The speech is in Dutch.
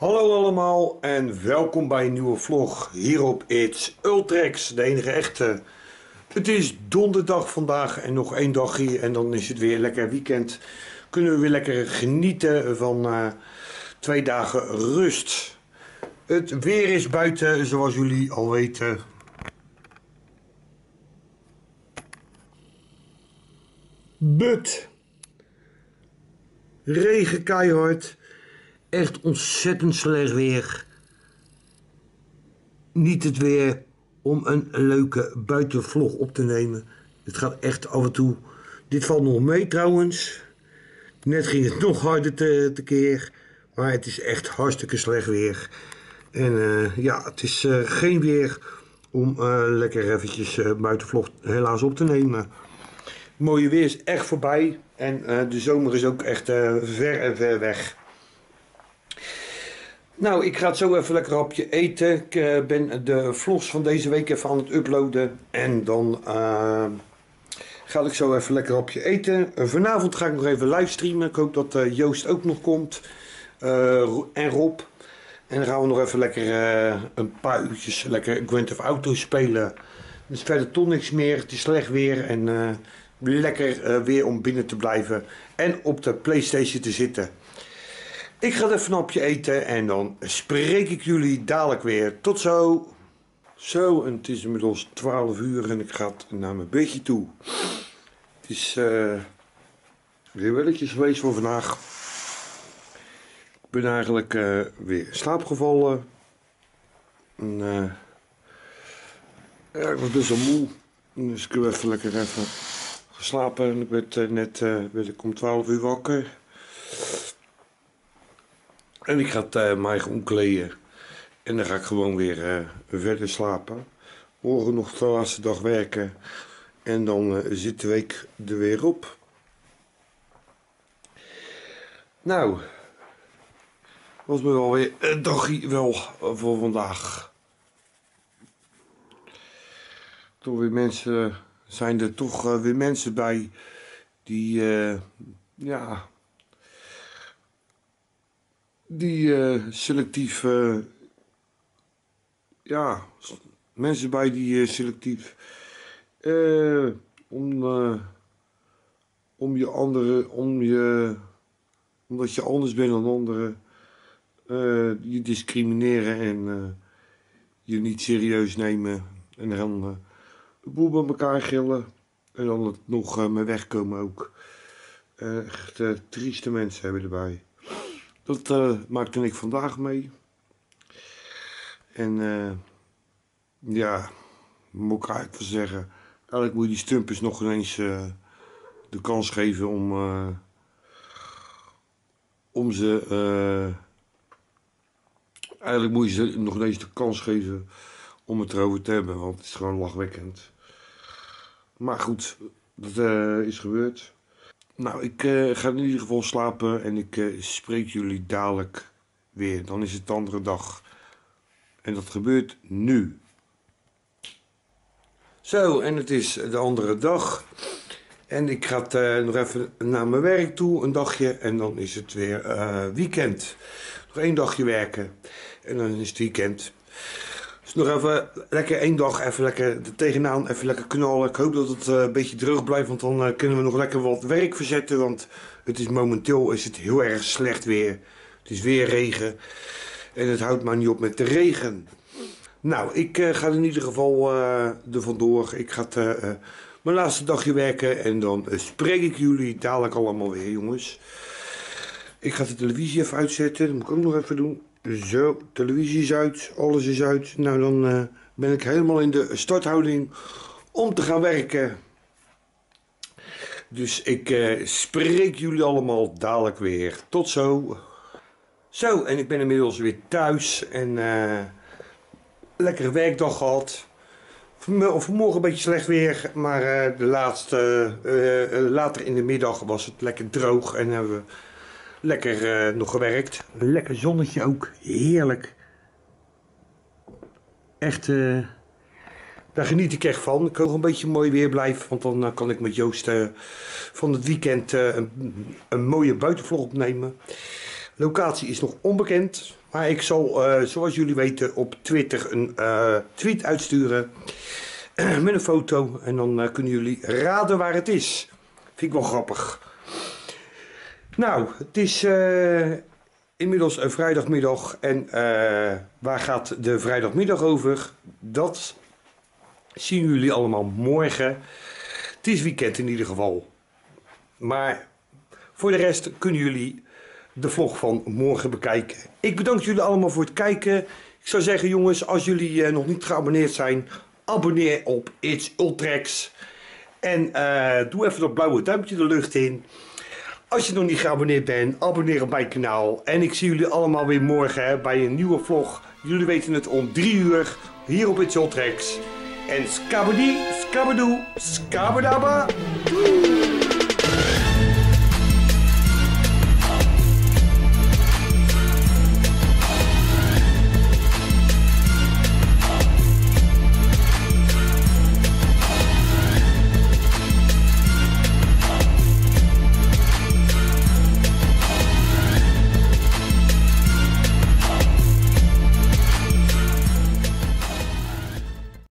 allemaal en welkom bij een nieuwe vlog hier op It's Ultrex, de enige echte. Het is donderdag vandaag en nog één dag hier en dan is het weer lekker weekend. Kunnen we weer lekker genieten van uh, twee dagen rust. Het weer is buiten, zoals jullie al weten. But. Regen keihard. Echt ontzettend slecht weer. Niet het weer om een leuke buitenvlog op te nemen. Het gaat echt af en toe. Dit valt nog mee trouwens. Net ging het nog harder te, tekeer. Maar het is echt hartstikke slecht weer. En uh, ja, het is uh, geen weer om uh, lekker eventjes buitenvlog helaas op te nemen. Het mooie weer is echt voorbij. En de zomer is ook echt ver en ver weg. Nou, ik ga het zo even lekker hapje eten. Ik uh, ben de vlogs van deze week even aan het uploaden. En dan uh, ga ik zo even lekker hapje eten. Uh, vanavond ga ik nog even livestreamen. Ik hoop dat Joost ook nog komt. en Rob. En dan gaan we nog even lekker een paar uurtjes lekker Grand of Auto spelen. Is verder toch niks meer. Het is slecht weer. En lekker weer om binnen te blijven. En op de Playstation te zitten. Ik ga even een hapje eten en dan spreek ik jullie dadelijk weer. Tot zo. Zo, en het is inmiddels 12 uur en ik ga naar mijn bedje toe. Het is uh, weer welletjes geweest voor vandaag. Ik ben eigenlijk uh, weer slaapgevallen. En, uh, ik was best wel moe. Dus ik heb even lekker even geslapen en ik werd net werd ik om 12 uur wakker. En ik ga uh, mij omkleden. En dan ga ik gewoon weer uh, verder slapen. Morgen nog de laatste dag werken. En dan uh, zit de week er weer op. Nou. Was me wel weer een dagje wel voor vandaag. Toch weer mensen. Zijn er toch weer mensen bij. Die. ja die uh, selectief, ja, mensen bij die uh, selectief, om, om je andere, om je, omdat je anders bent dan anderen, je discrimineren en je niet serieus nemen en dan de boel bij elkaar gillen en dan het nog mee wegkomen ook. echt trieste mensen hebben erbij. Dat uh, maakte ik vandaag mee. En uh, ja, moet ik eigenlijk zeggen. Eigenlijk moet je die stumpers nog ineens uh, de kans geven om, om ze. eigenlijk moet je ze nog ineens de kans geven om het erover te hebben, want het is gewoon lachwekkend. Maar goed, dat is gebeurd. Nou, ik uh, ga in ieder geval slapen en ik uh, spreek jullie dadelijk weer. Dan is het de andere dag. En dat gebeurt nu. Zo, en het is de andere dag. En ik ga uh, nog even naar mijn werk toe, een dagje. En dan is het weer weekend. Nog één dagje werken. En dan is het weekend. Dus nog even lekker één dag even lekker er tegenaan, even lekker knallen. Ik hoop dat het uh, een beetje droog blijft, want dan uh, kunnen we nog lekker wat werk verzetten. Want het is momenteel is het heel erg slecht weer. Het is weer regen en het houdt maar niet op met de regen. Nou, ik uh, ga in ieder geval er vandoor. Ik ga mijn laatste dagje werken en dan spreek ik jullie dadelijk allemaal weer, jongens. Ik ga de televisie even uitzetten, dat moet ik ook nog even doen. Zo, televisie is uit, alles is uit. Nou, dan uh, ben ik helemaal in de starthouding om te gaan werken. Dus ik uh, spreek jullie allemaal dadelijk weer. Tot zo. Zo, en ik ben inmiddels weer thuis en uh, lekkere werkdag gehad. Vanmorgen een beetje slecht weer, maar de laatste, later in de middag was het lekker droog en hebben we Lekker uh, nog gewerkt. Lekker zonnetje ook. Heerlijk. Echt, uh, daar geniet ik echt van. Ik nog een beetje mooi weer blijven. Want dan uh, kan ik met Joost van het weekend een, een, mooie buitenvlog opnemen. Locatie is nog onbekend. Maar ik zal, eh, zoals jullie weten, op Twitter een eh, tweet uitsturen. met een foto. En dan eh, kunnen jullie raden waar het is. Vind ik wel grappig. Nou, het is eh, inmiddels een vrijdagmiddag. En eh, waar gaat de vrijdagmiddag over? Dat zien jullie allemaal morgen. Het is weekend in ieder geval. Maar voor de rest kunnen jullie de vlog van morgen bekijken. Ik bedank jullie allemaal voor het kijken. Ik zou zeggen jongens, als jullie eh, nog niet geabonneerd zijn, abonneer op It's Ultrex. En doe even dat blauwe duimpje de lucht in. Als je nog niet geabonneerd bent, abonneer op mijn kanaal. En ik zie jullie allemaal weer morgen bij een nieuwe vlog. Jullie weten het om 3 uur hier op It's Ultrex. En skabadi, skabadoe, skabadaba.